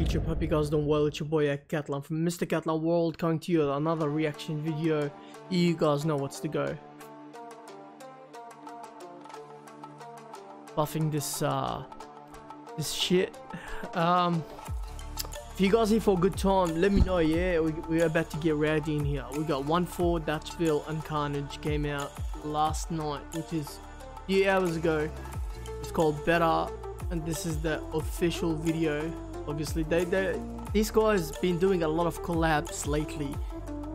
YouTube, hope you guys doing well. It's your boy Catline from Mr. Catline World coming to you with another reaction video. You guys know what's to go. Buffing this uh this shit. Um if you guys here for a good time, let me know, yeah. We, we're about to get rowdy in here. We got 1-4 Dutchavelli and Carnage came out last night, which is a few hours ago. It's called Better and this is the official video obviously. They they these guys been doing a lot of collabs lately.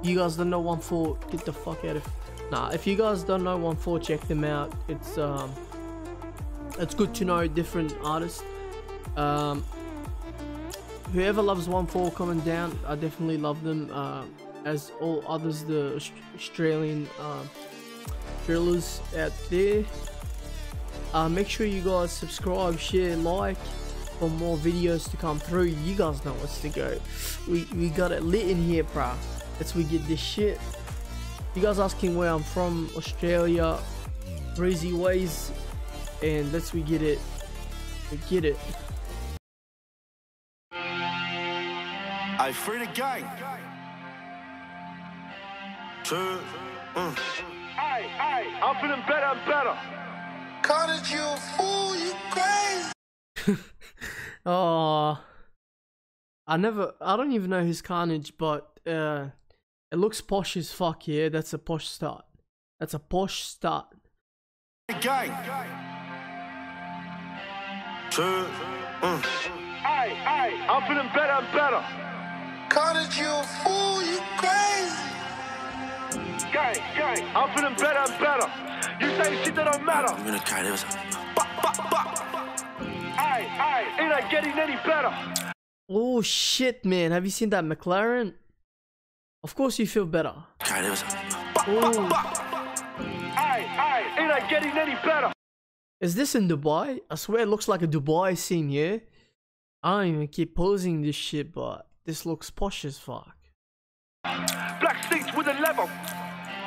You guys don't know 1-4 get the fuck out of nah if you guys don't know 1-4 check them out. It's um it's good to know different artists. Um whoever loves 1-4 coming down. I definitely love them uh, as all others the australian uh, drillers out there. Uh, make sure you guys subscribe share like for more videos to come through. You guys know what's to go. We, we got it lit in here, bro. Let's we get this shit. You guys asking where I'm from, Australia, breezy ways, and let's we get it. We get it. I free the gang. Two. Mm. Hey, hey, I'm feeling better and better. Carnage, you a fool, you crazy. Oh, I never, I don't even know who's Carnage, but uh, it looks posh as fuck. Yeah, that's a posh start. That's a posh start. Gang. Two. Mm. Hey, hey, I'm feeling better and better. Carnage, you a fool, you crazy. Gang, gang, I'm feeling better and better. You say shit that don't matter. I'm gonna carry this. Hey, hey, it ain't getting any better. Oh shit, man! Have you seen that McLaren? Of course you feel better. Carry this. Ooh. Hey, hey, it ain't getting any better. Is this in Dubai? I swear it looks like a Dubai scene, yeah? I don't even keep posing this shit, but this looks posh as fuck. Black seats with a level.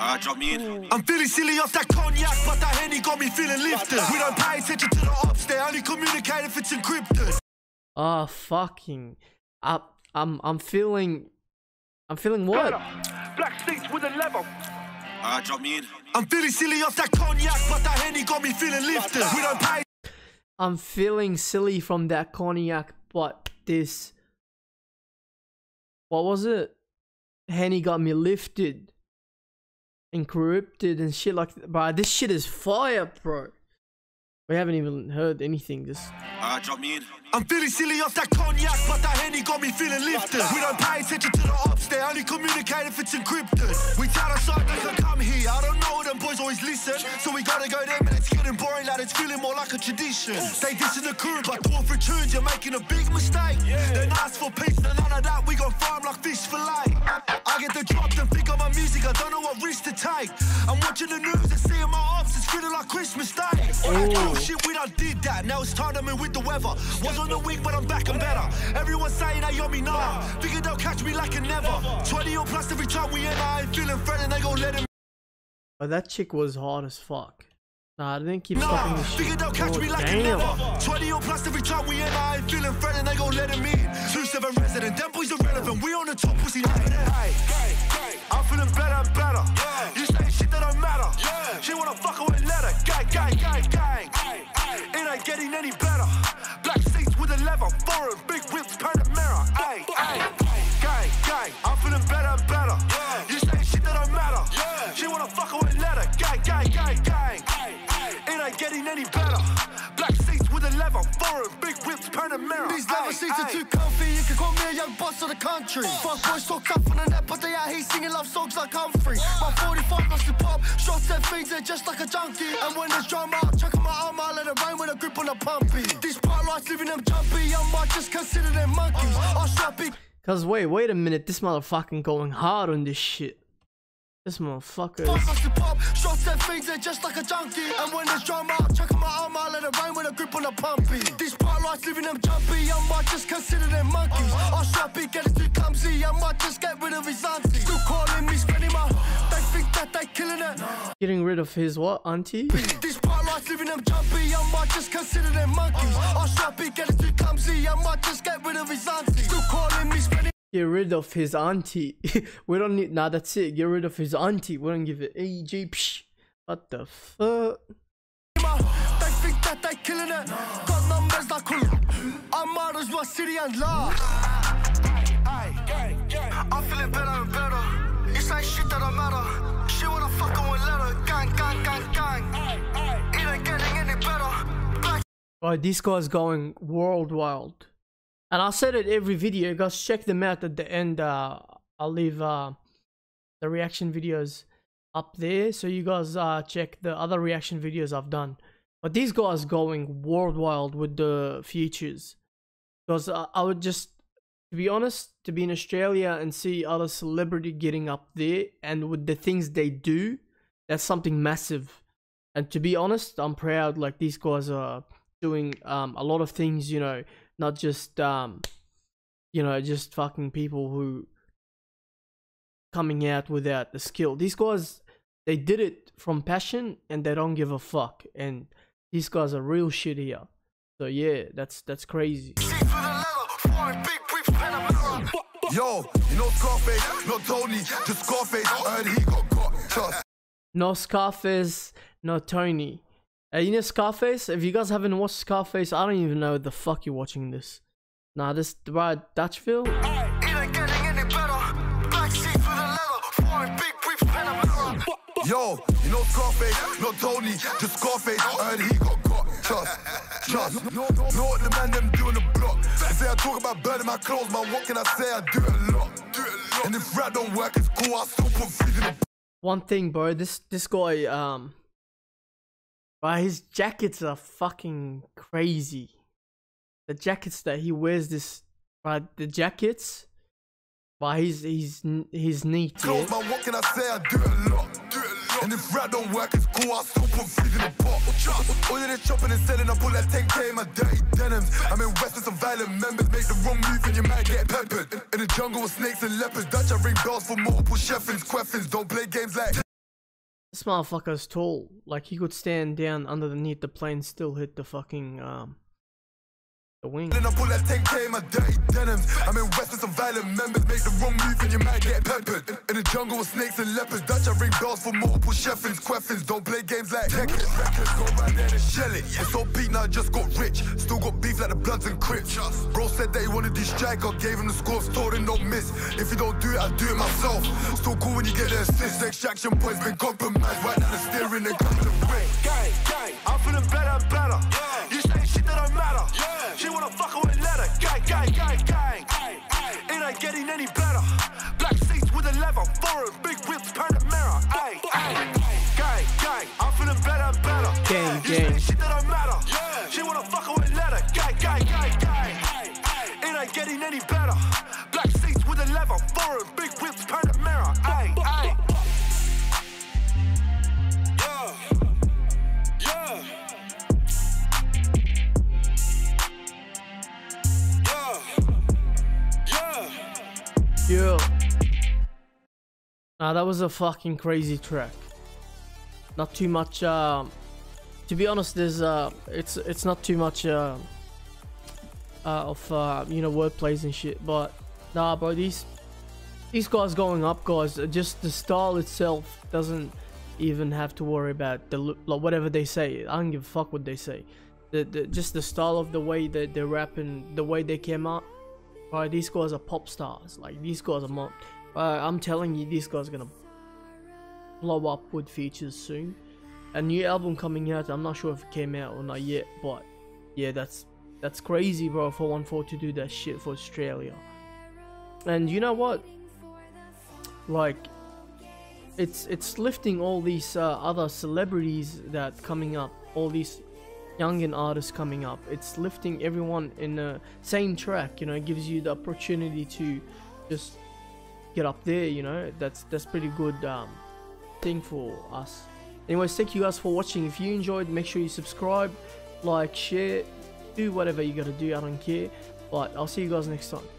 Uh, drop me in. I'm feeling silly off that cognac, but that henny got me feeling lifted. We don't pay attention to the ops, they only communicate if it's encrypted. Ah, oh, fucking. I, I'm, I'm feeling. I'm feeling what? Black seats with a level. Uh, drop me in. I'm feeling silly off that cognac, but that henny got me feeling lifted. We don't pay. I'm feeling silly from that cognac, but this. What was it? Henny got me lifted. Encrypted and shit like that. Bro, this shit is fire, bro. We haven't even heard anything. Just uh, drop me in. I'm feeling silly off that cognac, but that henny got me feeling lifted. We don't pay attention to the ops, they only communicate if it's encrypted. We tell us side they can come here. I don't know, them boys always listen. So we gotta go there, but it's getting boring, like it's feeling more like a tradition. They dissing the crew, but or three you're making a big mistake. Then ask for peace, and none of that, we gon' farm like fish fillet. I get the drop, and risk. I'm watching the news and seeing my ops, it's feeling like Christmas Day. All that shit, we done did that, now it's time to move with the weather. Was on the week, but I'm back and better. Everyone saying they on me now. Figure they'll catch me like a never. 20 or plus every time we end, I ain't feeling threatened, they gon' let him. But that chick was hard as fuck. Nah, I didn't keep Nah, stopping this shit. they'll catch Oh, me like a damn. never. 20 or plus every time we end, I ain't feeling threatened, they gon' let him in. 2-7 resident, them boys irrelevant. We on the top, pussy having it. Hey, hey, hey, I'm feeling better and better. You say shit that don't matter. Yeah. She wanna fuck away, let her. Gang, gang, gang, gang. It ain't getting any better. Black seats with a leather, foreign, big whips, Panamera. Ay, ay, gang, gang. I'm feeling better and better. You say shit that don't matter. Yeah. She wanna fuck away, let her. Gang, gang, gang, gang. It ain't getting any better. Black seats with a leather, foreign, big whips, Panamera. These leather seats are too comfy. You can call me a young boss of the country. Fuck boys so tough on the net, but they out here singing love songs like Humphrey. My 45 must have pop. Shots and things, they're just like a junkie. And when there's drama, I chuck on my arm, I let it rain with a grip on the pumpy. These spotlights leaving them jumpy. I might just consider them monkeys. Uh-huh. I'll strap big. Cause wait, wait a minute. This motherfucking going hard on this shit. This motherfucker pop. Shots and things, just like a junkie. And when there's drama, I chuck on my arm, I let it rain with a grip on the pumpy. These spotlights leaving them jumpy. I might just consider them monkeys. I'll strap big, get it too clumsy. I might just get rid of his auntie. Still calling me, spending my. They think that they killing it. Getting rid of his what, auntie? These Guys leaving them jumpy, I might just consider them monkeys. I'll strap it, get it too clumsy, I might just get rid of his auntie. Still calling me spending. Get rid of his auntie. we don't need. Nah, that's it. Get rid of his auntie. We don't give it. AG. Psh. What the fuck? Like. I'm feeling better and better. This ain't shit that I matter. She wanna fucking with letter. Gang, gang, gang, gang. It ain't getting any better. This guy's going worldwide. And I said it every video, guys. Check them out at the end. Uh, I'll leave uh, the reaction videos up there, so you guys uh, check the other reaction videos I've done. But these guys going worldwide with the futures, because I would just, to be honest, to be in Australia and see other celebrity getting up there and with the things they do, that's something massive. And to be honest, I'm proud. Like these guys are doing um a lot of things, you know, not just um you know, just fucking people who coming out without the skill. These guys they did it from passion and they don't give a fuck and these guys are real shit here. So yeah, that's that's crazy. sheets with a letter. Foreign big briefs, Panamera. Yo, you know Scarface, not Tony, just Scarface. I heard he got caught. No Scarface, no Tony. Uh, you know Scarface? If you guys haven't watched Scarface, I don't even know the fuck you're watching this. Nah, this right Dutchavelli. It ain't getting any better. Black sheets with a letter. Foreign big briefs, Panamera. Yo, you know Scarface, not Tony, just Scarface. I heard he got caught. Trust, trust. Know, know, know what the man them do on the block. They say I talk about burning my clothes, man. What can I say? I do it a lot. Do it a lot. And if rap don't work, it's cool. I still put food in the One thing, bro. This this guy, um, right, his jackets are fucking crazy. The jackets that he wears, this, right, the jackets. But he's he's he's neat. Yeah? man. What can I say? I do it a lot. Do a lot. And if rap don't work, it's cool. I still put food in the pot. Trust. All of this chopping and selling, I pull that 10k in my dirty denims. I'm in West with some violent members. Make the wrong move and you might get peppered. In, in the jungle with snakes and leopards. Dutch, I ring bells for multiple chefins, queffins. Don't play games like. This motherfucker's tall. Like he could stand down underneath the plane, still hit the fucking um, the wing. Then I pull that 10k in my dirty denims. I'm in West with some violent members. Make the wrong move and you might get peppered. In, in the jungle with snakes and leopards. Dutch, I ring bells for multiple chefins, queffins. Don't play games like Tekken. Records go right there and shell it. It's all beat now, I just got rich. Still got beef like the Bloods and Crips. Bro said that he wanted this strike. I gave him the score, told him don't miss. If you don't do it, I do it myself. Still cool when you get the assist. Extraction points been compromised. Right now the steering and come to the ring. Gang, gang, I'm feeling better better. You ain't getting any better. Black seats with a leather. Foreign, big whips, Panamera. Ay, ay, gang, gang, I'm feeling better and better. Gang, You gang. say shit that don't matter. She wanna fuck her with leather. Gang, gang, gang, gang. It ain't getting any better. Black seats with a leather. Foreign, big whips, Panamera. Nah, that was a fucking crazy track. Not too much. Um, to be honest, there's uh, it's it's not too much uh, uh of uh, you know wordplays and shit. But nah, bro, these these guys going up, guys. uh, Just the style itself doesn't even have to worry about the like whatever they say. I don't give a fuck what they say. The, the just the style of the way that they're rapping, the way they came out. Right, these guys are pop stars. Like these guys are not. Uh, I'm telling you, this guys gonna blow up with features soon. A new album coming out. I'm not sure if it came out or not yet, but yeah, that's that's crazy, bro. For one four to do that shit for Australia. And you know what? Like, it's it's lifting all these uh, other celebrities that coming up, all these young and artists coming up. It's lifting everyone in the same track. You know, it gives you the opportunity to just get up there. You know, that's that's pretty good um, thing for us. Anyways, thank you guys for watching. If you enjoyed, make sure you subscribe, like, share, do whatever you gotta do. I don't care. But I'll see you guys next time.